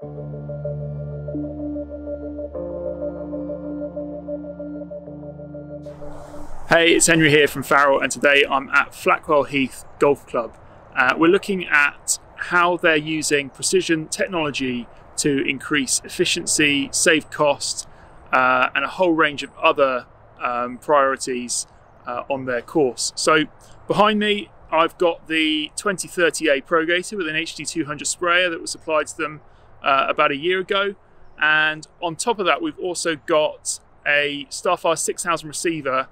Hey, it's Henry here from Farol, and today I'm at Flackwell Heath Golf Club. Uh, we're looking at how they're using precision technology to increase efficiency, save cost, uh, and a whole range of other um, priorities uh, on their course. So, behind me, I've got the 2030A Pro Gator with an HD200 sprayer that was supplied to them uh, about a year ago. And on top of that, we've also got a Starfire 6000 receiver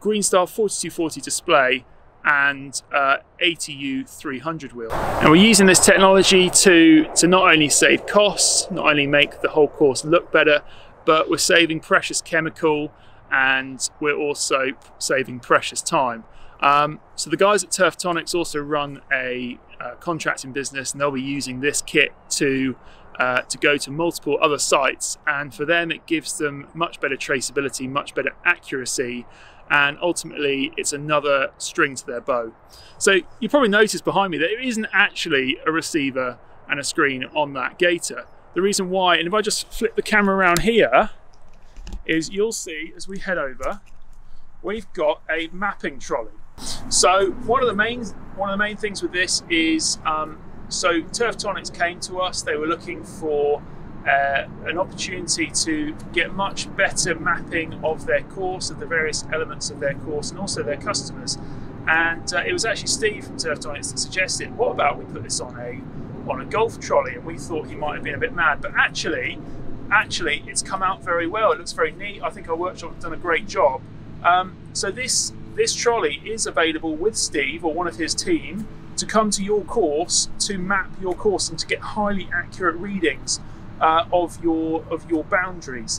Greenstar 4240 display and uh, ATU 300 wheel. And we're using this technology to, to not only save costs, not only make the whole course look better, but we're saving precious chemical and we're also saving precious time. Um, so the guys at Turf Tonics also run a uh, contracting business and they'll be using this kit to uh, to go to multiple other sites and for them it gives them much better traceability, much better accuracy and ultimately it's another string to their bow. So you probably noticed behind me that it isn't actually a receiver and a screen on that Gator. The reason why, and if I just flip the camera around here, is you'll see as we head over, we've got a mapping trolley. So one of the main one of the main things with this is um, so Turf Tonics came to us. They were looking for uh, an opportunity to get much better mapping of their course, of the various elements of their course, and also their customers. And uh, it was actually Steve from Turf Tonics that suggested, "What about we put this on a on a golf trolley?" And we thought he might have been a bit mad, but actually, actually, it's come out very well. It looks very neat. I think our workshop has done a great job. Um, so this this trolley is available with Steve or one of his team to come to your course to map your course and to get highly accurate readings uh, of your of your boundaries.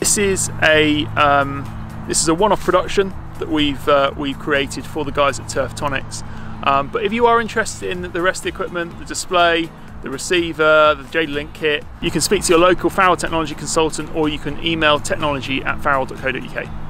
This is a um, this is a one-off production that we've uh, we've created for the guys at Turf Tonics. Um, but if you are interested in the rest of the equipment, the display, the receiver, the JD-Link kit, you can speak to your local Farol technology consultant or you can email technology at farol.co.uk.